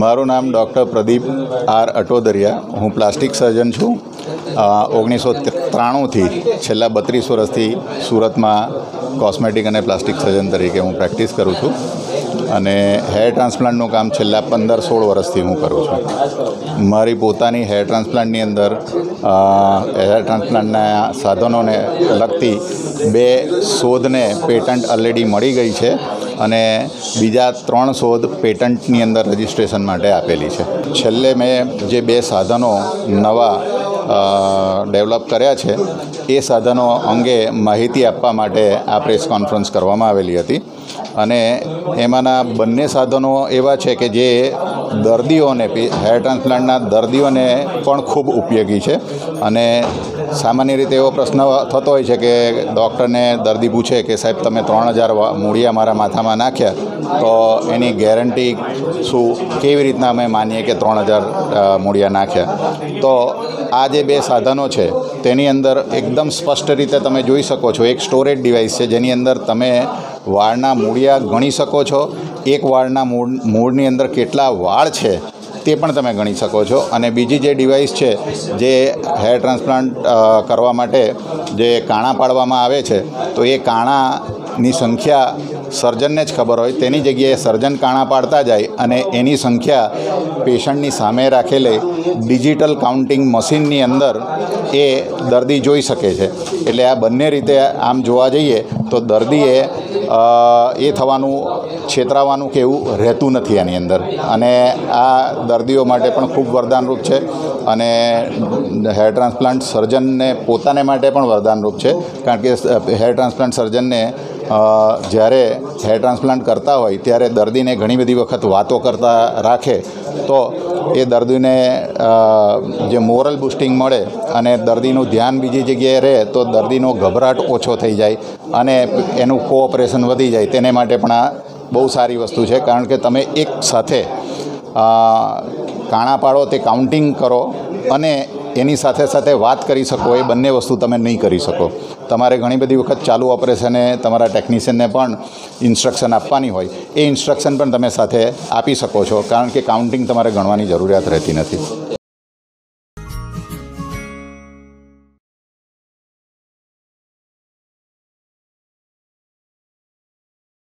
મારું નામ doctor Pradeep R Atodariya. હું પ્લાસ્ટિક સર્જન છું. ઓગણીસો ત્રાણુંથી છેલ્લા બત્રીસ વર્ષથી સુરતમાં કોસ્મેટિક અને પ્લાસ્ટિક સર્જન તરીકે હું પ્રેક્ટિસ કરું છું અને હેર ટ્રાન્સપ્લાન્ટનું કામ છેલ્લા પંદર સોળ વર્ષથી હું કરું છું. મારી પોતાની હેર ટ્રાન્સપ્લાન્ટની અંદર હેર ટ્રાન્સપ્લાન્ટના સાધનોને લગતી બે શોધને પેટન્ટ ઓલરેડી મળી ગઈ છે. અને બીજા ત્રણ શોધ પેટન્ટની અંદર રજિસ્ટ્રેશન માટે આપેલી છે. છેલ્લે મેં જે બે સાધનો નવા ડેવલપ કર્યા છે, એ સાધનો અંગે માહિતી આપવા માટે આ પ્રેસ કોન્ફરન્સ કરવામાં આવેલી હતી. અને એમાંના બંને સાધનો એવા છે કે જે દર્દીઓને હેર ટ્રાન્સપ્લાન્ટના દર્દીઓને પણ ખૂબ ઉપયોગી છે. અને સામાન્ય રીતે એવો પ્રશ્ન થતો હોય છે કે ડૉક્ટરને દર્દી પૂછે કે સાહેબ, તમે ત્રણ હજાર મૂળિયા મારા માથામાં નાખ્યા, તો એની ગેરંટી શું? કેવી રીતના અમે માનીએ કે ત્રણ હજાર મૂળિયા નાખ્યા? તો આ જે બે સાધનો છે. તેની અંદર એકદમ સ્પષ્ટ રીતે તમે જોઈ શકો છો, એક સ્ટોરેજ ડિવાઇસ છે, જેની અંદર તમે વાળના મૂળિયા ગણી શકો છો. એક વાળના મૂળ, મૂળની અંદર કેટલા વાળ છે તે પણ તમે ગણી શકો છો. અને બીજી જે ડિવાઇસ છે, જે હેર ટ્રાન્સપ્લાન્ટ કરવા માટે જે કાણા પાડવામાં આવે છે, તો એ કાણાની સંખ્યા સર્જનને જ ખબર હોય. તેની જગ્યાએ સર્જન કાણા પાડતા જાય અને એની સંખ્યા પેશન્ટની સામે રાખેલી ડિજિટલ કાઉન્ટિંગ મશીનની અંદર એ દર્દી જોઈ શકે છે. એટલે આ બંને રીતે આમ જોવા જઈએ તો દર્દીએ એ થવાનું છેતરાવાનું કે એવું રહેતું નથી આની અંદર. અને આ દર્દીઓ માટે પણ ખૂબ વરદાનરૂપ છે અને હેર ટ્રાન્સપ્લાન્ટ સર્જનને પોતાને માટે પણ વરદાનરૂપ છે. કારણ કે હેર ટ્રાન્સપ્લાન્ટ સર્જનને જ્યારે હેર ટ્રાન્સપ્લાન્ટ કરતા હોય, ત્યારે દર્દીને ઘણી બધી વખત વાતો કરતા રાખે, તો એ દર્દીને જે મોરલ બુસ્ટિંગ મળે અને દર્દીનું ધ્યાન બીજી જગ્યાએ રહે, તો દર્દીનો ગભરાટ ઓછો થઈ જાય અને એનું કોઓપરેશન વધી જાય. તેને માટે પણ આ બહુ સારી વસ્તુ છે, કારણ કે તમે એક સાથે કાણા પાડો તે કાઉન્ટિંગ કરો અને એની સાથે સાથે વાત કરી શકો, એ બંને વસ્તુ તમે નહીં કરી શકો. તમારે ઘણી બધી વખત ચાલુ ઓપરેશને, તમારા ટેકનિશિયનને પણ ઇન્સ્ટ્રક્શન આપવાની હોય. એ ઇન્સ્ટ્રક્શન પણ તમે સાથે આપી શકો છો, કારણ કે કાઉન્ટિંગ તમારે ગણવાની જરૂરિયાત રહેતી નથી.